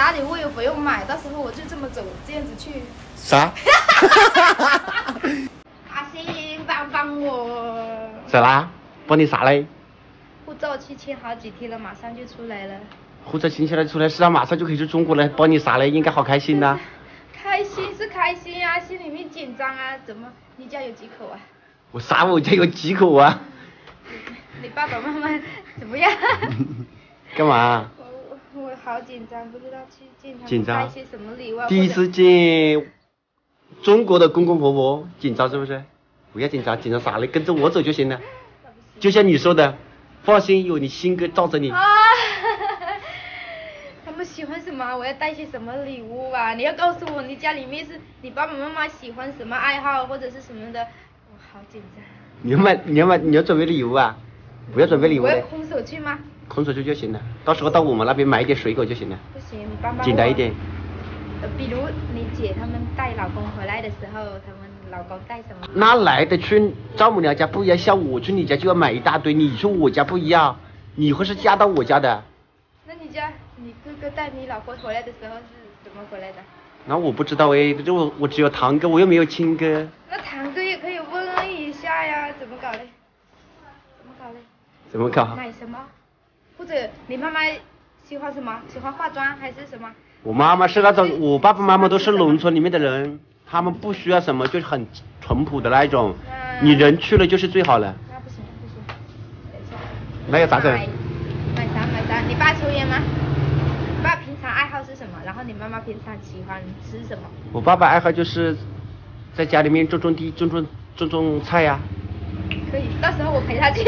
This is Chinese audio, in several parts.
啥礼物又不用买，到时候我就这么走，这样子去。啥？阿星帮帮我，咋啦？帮你啥嘞？护照去签好几天了，马上就出来了。护照签下来出来是啊，马上就可以去中国了，帮你啥嘞？应该好开心呐、开心是开心啊，心里面紧张啊。怎么？你家有几口啊？我啥？我家有几口啊？你爸爸妈妈怎么样？干嘛？好紧张，不知道去见他们紧张带一些什么礼物第一次见中国的公公婆婆，紧张是不是？不要紧张，紧张啥嘞？跟着我走就行了。就像你说的，放心，有你新哥罩着你。啊，他们喜欢什么？我要带些什么礼物啊？你要告诉我，你家里面是你爸爸妈妈喜欢什么爱好或者是什么的，我好紧张。你要买，你要买，你要准备礼物啊？不要准备礼物，我要空手去吗？空手去就行了。到时候到我们那边买一点水果就行了，不行，你帮帮。简单一点。呃，比如你姐他们带老公回来的时候，他们老公带什么？那来的去丈母娘家不一样，像我去你家就要买一大堆，你去我家不一样，你会是嫁到我家的。那你家你哥哥带你老婆回来的时候是怎么回来的？那我不知道哎，这我我只有堂哥，我又没有亲哥。那堂哥也可以问一下呀，怎么搞嘞？怎么搞嘞？怎么搞？买什么？或者你妈妈喜欢什么？喜欢化妆还是什么？我妈妈是那种，我爸爸妈妈都是农村里面的人，他们不需要什么，就是很淳朴的那一种。你人去了就是最好了。那不行不行，等一下。那要咋整？买买啥买啥？你爸抽烟吗？你爸平常爱好是什么？然后你妈妈平常喜欢吃什么？我爸爸爱好就是在家里面种种地，种种种种菜呀、可以，到时候我陪他去。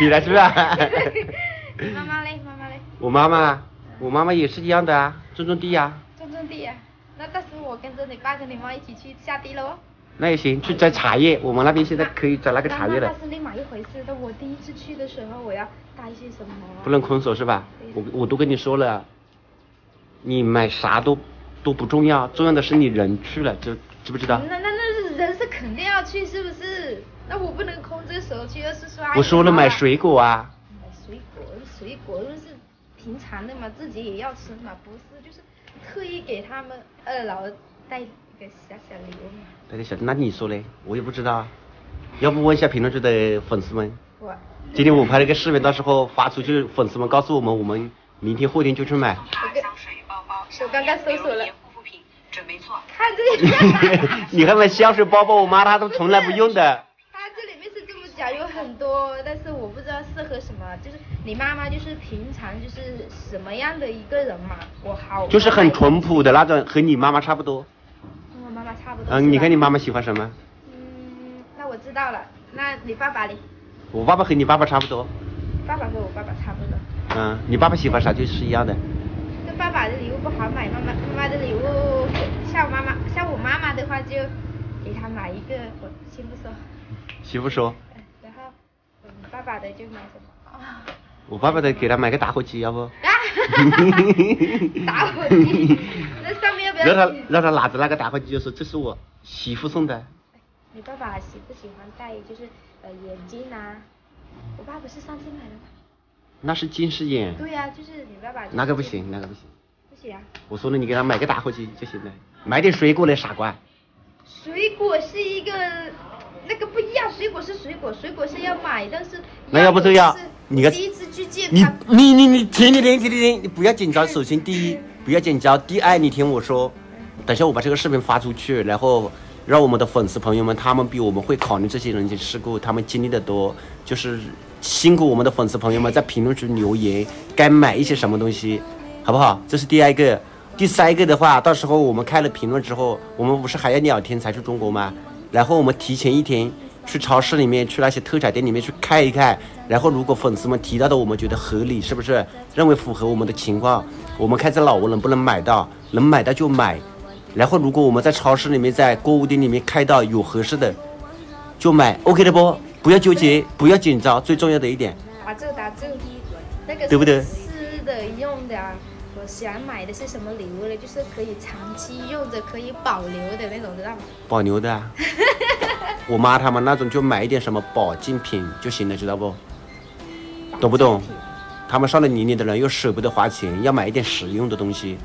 你来是不是啊？你妈妈嘞？妈妈嘞？我妈妈，我妈妈也是一样的啊，种种地呀、种种地呀、那到时候我跟着你爸跟你妈一起去下地喽。那也行，去摘茶叶，我们那边现在可以摘那个茶叶了那那，是另外一回事。但我第一次去的时候，我要带一些什么？不能空手是吧？我我都跟你说了，你买啥都都不重要，重要的是你人去了，知知不知道？那那那是人是肯定要去，是不是？那我不能空着手去，而是说。哎我说了买水果啊，水果是平常的嘛，自己也要吃嘛，不是就是特意给他们二老带一个小小礼物嘛。大家晓得，那你说嘞？我也不知道啊，要不问一下评论区的粉丝们。我今天我拍了个视频，到时候发出去，粉丝们告诉我们，我们明天后天就去买。我跟水包包，我刚刚搜索了护肤品准没错。看这里，你看买香水包包，我妈她都从来不用的。它这里面是这么讲，有很多，但是我不知道什么。就是你妈妈就是平常就是什么样的一个人嘛？我好就是很淳朴的那种，和你妈妈差不多。跟我妈妈差不多。嗯，你看你妈妈喜欢什么？嗯，那我知道了。那你爸爸呢？我爸爸和你爸爸差不多。爸爸和我爸爸差不多。嗯，你爸爸喜欢啥就是一样的。跟爸爸的礼物不好买，妈妈妈妈的礼物，像我妈妈像我妈妈的话就给她买一个，我先不说，媳妇说，爸爸的就买什么啊？我爸爸得给他买个打火机，要不？啊，打火机，那上面要不要让他？让他拿着那个打火机就说这是我媳妇送的。你爸爸喜不喜欢戴就是呃眼镜啊？我爸不是上次买的吗？那是近视眼，对呀、就是你爸爸、就是。那个不行，那个不行。不行啊。我说了，你给他买个打火机就行了，买点水果嘞，傻瓜。水果是一个，那个不一样，水果是水果，水果是要买，但是那要不这样你第一次去见你他，你你你听你听听你听，你不要紧张。首先第一不要紧张，第二你听我说，等下我把这个视频发出去，然后让我们的粉丝朋友们，他们比我们会考虑这些人情世故，他们经历的多，就是辛苦我们的粉丝朋友们在评论区留言，该买一些什么东西，好不好？这是第二个。第三个的话，到时候我们开了评论之后，我们不是还要两天才去中国吗？然后我们提前一天去超市里面，去那些特产店里面去看一看，然后如果粉丝们提到的我们觉得合理，是不是认为符合我们的情况，我们看在老挝能不能买到，能买到就买。然后如果我们在超市里面、在购物店里面看到有合适的，就买，OK 的不？不要纠结，不要紧张，最重要的一点，打折打折，那个对不对吃的，用的啊。我想买的是什么礼物呢？就是可以长期用着、可以保留的那种，知道吗？保留的啊。我妈他们那种就买一点什么保健品就行了，知道不？懂不懂他们上了年龄的人又舍不得花钱，要买一点实用的东西，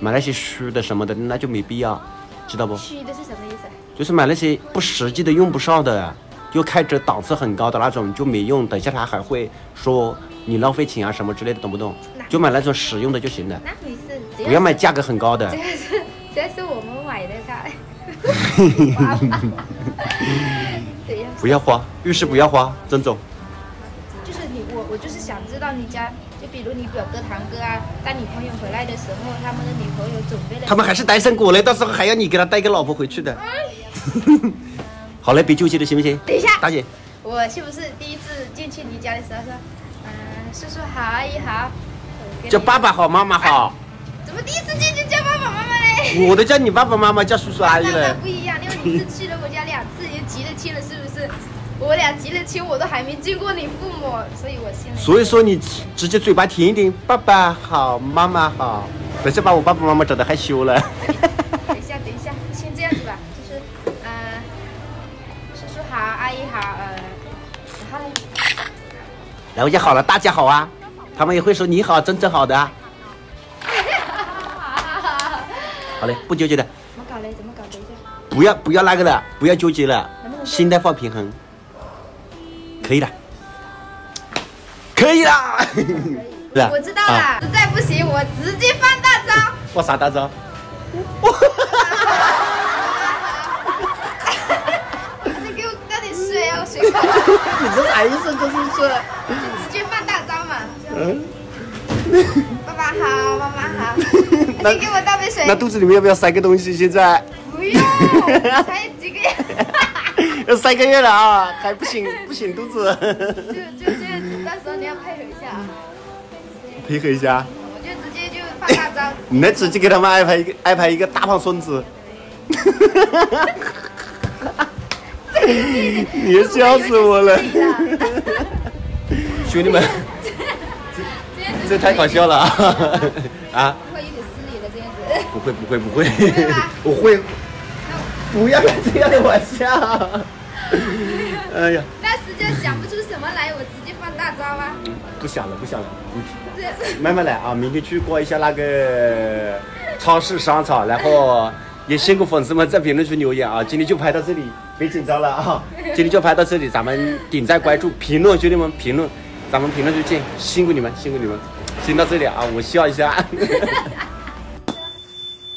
买那些虚的什么的，那就没必要，知道不？虚的是什么意思？就是买那些不实际的、用不上的，又开着档次很高的那种就没用，等下他还会说你浪费钱啊什么之类的，懂不懂？就买那种实用的就行了，那没事，只不要买价格很高的只。要是 只要是我们买的它，对呀，不要花，遇事不要花，曾总。就是你我我就是想知道你家，就比如你表哥堂哥啊，带女朋友回来的时候，他们的女朋友准备了他们还是单身狗嘞，到时候还要你给他带个老婆回去的。好嘞，别纠结了，行不行？等一下大姐，我是不是第一次进去你家的时候说，嗯、叔叔好，阿姨好，叫爸爸好，妈妈好。怎么第一次见就叫爸爸妈妈嘞？我都叫你爸爸妈妈，叫叔叔阿姨了。不一样，因为你是去了我家两次，也急着亲了，是不是？我俩急着亲，我都还没见过你父母，所以我心里。所以说你直直接嘴巴甜一点，爸爸好，妈妈好。等下把我爸爸妈妈整得害羞了。等一下，等一下，先这样子吧，就是，呃，叔叔好，阿姨好，呃，然后呢？然后就好了，大家好啊。他们也会说你好，真正好的啊。好嘞，不纠结的，怎么搞嘞？怎么搞？等一下，不要不要那个了，不要纠结了心态放平衡，可以的，可以啦。我知道啊了，实在不行我直接放大招。我啥大招？你给我倒点水啊，我水口了，你这啥意思？这是说，直接放大招嘛。嗯，爸爸好，妈妈好，那你给我倒杯水。那肚子里面要不要塞个东西？现在不用，才几个月，要三个月了啊，还不醒不醒肚子，就就这样子，到时候你要配合一下啊。配合一下。我就直接就放大招。你能直接给他们安排一个安排一个大胖孙子。你也笑死我了，兄弟们，这太搞笑了啊！啊，会有点失礼了，这样子。不会不会不会我会，不要开这样的玩笑。哎呀，那时间想不出什么来，我直接放大招啊！不想了不想了。慢慢来啊，明天去逛一下那个超市商场，然后也辛苦粉丝们在评论区留言啊。今天就拍到这里，别紧张了啊。今天就拍到这里，咱们点赞关注评论，兄弟们评论，咱们评论区见，辛苦你们，辛苦你们，先到这里啊，我笑一下。